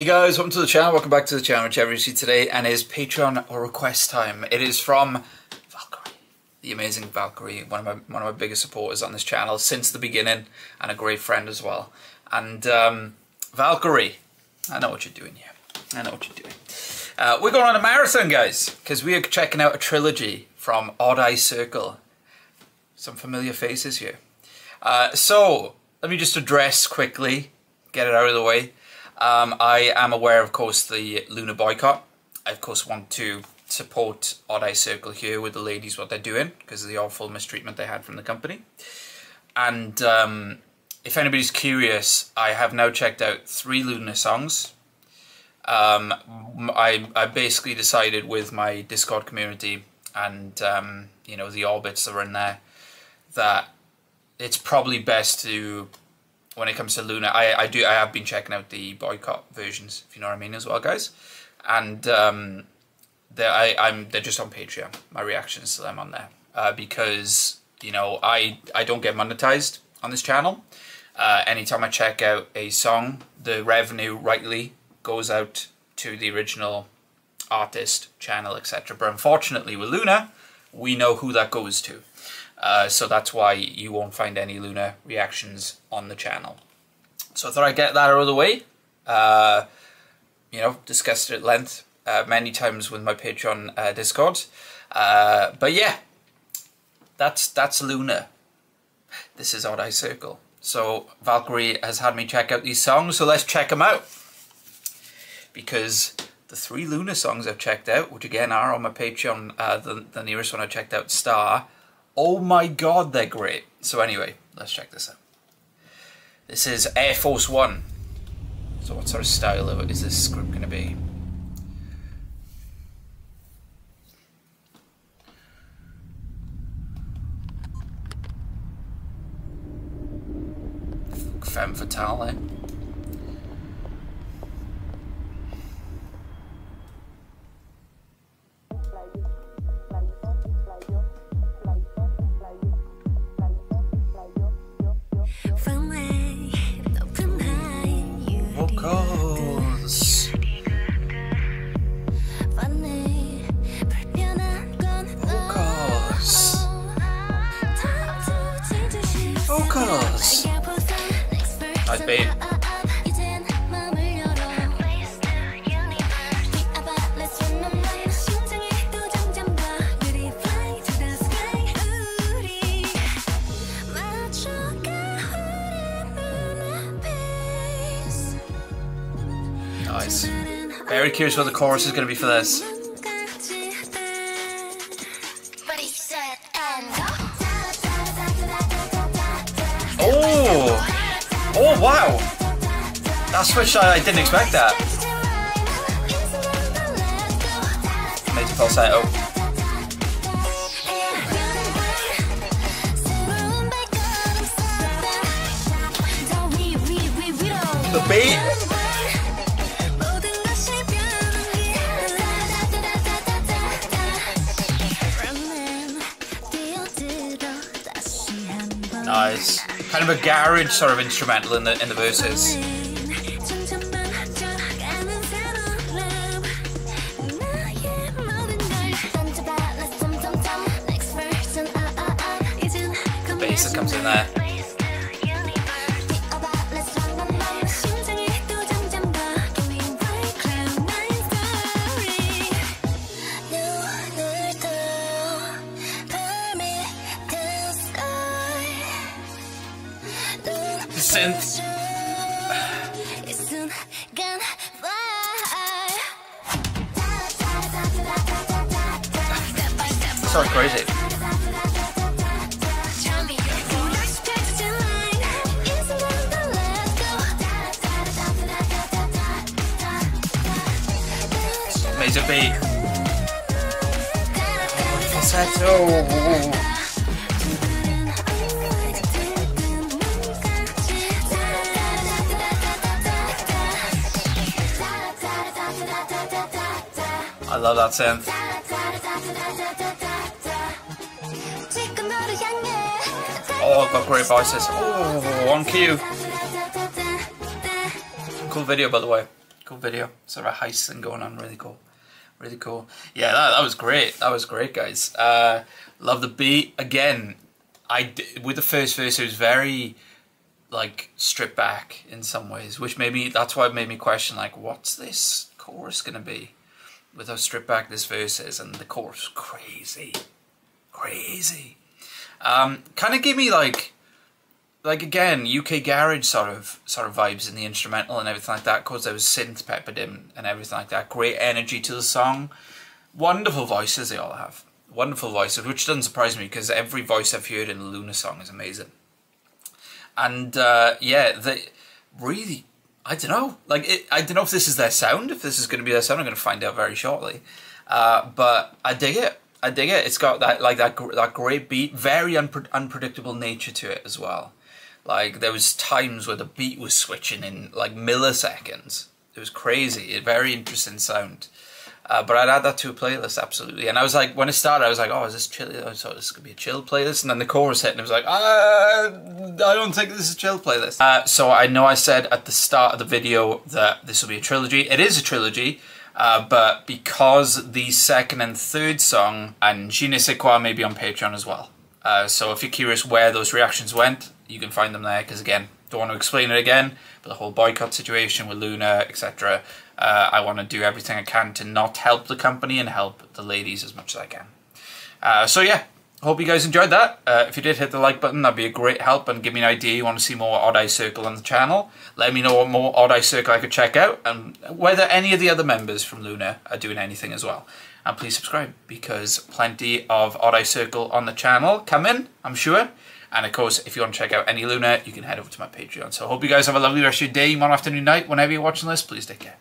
Hey guys, welcome to the channel. Welcome back to the channel, whichever you see today, and is Patreon or request time. It is from Valkyrie, the amazing Valkyrie, one of my one of my biggest supporters on this channel since the beginning, and a great friend as well. And um, Valkyrie, I know what you're doing here. I know what you're doing. Uh, we're going on a marathon, guys, because we are checking out a trilogy from Odd Eye Circle. Some familiar faces here. Uh, so let me just address quickly, get it out of the way. Um, I am aware, of course, the LOONA boycott. I, of course, want to support Odd Eye Circle here with the ladies, what they're doing, because of the awful mistreatment they had from the company. And um, if anybody's curious, I have now checked out three LOONA songs. Um, I, I basically decided with my Discord community and, um, you know, the orbits that are in there, that it's probably best to when it comes to LOONA, I, I do I have been checking out the boycott versions, if you know what I mean, as well, guys. And um, they're, I, I'm they're just on Patreon. My reactions to them on there uh, because you know I I don't get monetized on this channel. Uh, anytime I check out a song, the revenue rightly goes out to the original artist, channel, etc. But unfortunately, with LOONA, we know who that goes to. Uh, so that's why you won't find any LOONA reactions on the channel. So I thought I'd get that out of the way. Uh, you know, discussed it at length uh, many times with my Patreon uh, Discord. Uh, but yeah, that's that's LOONA. This is Odd Eye Circle. So Valkyrie has had me check out these songs, so let's check them out. Because the three LOONA songs I've checked out, which again are on my Patreon, the, the nearest one I checked out, Star, Oh my god, they're great. So anyway, let's check this out. This is Air Force One. So what sort of style is this script going to be? Femme Fatale. vocals. Vocals. Nice beat. Nice. Very curious what the chorus is going to be for this. Wow! That switch, I, I didn't expect that. Major falsetto. The beat! Nice. Kind of a garage sort of instrumental in the in the verses. The bass that comes in there. Synth. So crazy. Major beat. Falsetto. Love that synth. Oh, I've got great voices. Oh, on cue. Cool video, by the way. cool video. Sort of a heist thing going on. Really cool. Really cool. Yeah, that, that was great. That was great, guys. Uh, love the beat. Again, I with the first verse, it was very like stripped back in some ways, which maybe that's why it made me question like, what's this chorus gonna be? With how stripped back this verse is, and the chorus crazy, crazy. Um, kind of gave me like, like again UK garage sort of sort of vibes in the instrumental and everything like that. Cause there was synth peppered in and everything like that. Great energy to the song. Wonderful voices they all have. Wonderful voices, which doesn't surprise me because every voice I've heard in a LOONA song is amazing. And uh, yeah, they really, I don't know. Like, it, I don't know if this is their sound. If this is going to be their sound, I'm going to find out very shortly. Uh, but I dig it. I dig it. It's got that like that that great beat, very unpre- unpredictable nature to it as well. Like there was times where the beat was switching in like milliseconds. It was crazy. A very interesting sound. Uh, but I'd add that to a playlist, absolutely. And I was like, when it started, I was like, oh, is this chill? I thought this could be a chill playlist. And then the chorus hit, and I was like, uh, I don't think this is a chill playlist. Uh, so I know I said at the start of the video that this will be a trilogy. It is a trilogy. Uh, but because the second and third song and Je ne sais quoi may be on Patreon as well. Uh, so if you're curious where those reactions went, you can find them there because again, don't want to explain it again, but the whole boycott situation with LOONA, etc. Uh, I want to do everything I can to not help the company and help the ladies as much as I can. Uh, so yeah, hope you guys enjoyed that. Uh, if you did hit the like button, that'd be a great help and give me an idea you want to see more Odd Eye Circle on the channel. Let me know what more Odd Eye Circle I could check out and whether any of the other members from LOONA are doing anything as well. And please subscribe because plenty of Odd Eye Circle on the channel coming, I'm sure. And of course, if you want to check out any LOONA, you can head over to my Patreon. So I hope you guys have a lovely rest of your day, morning, afternoon, night. Whenever you're watching this, please take care.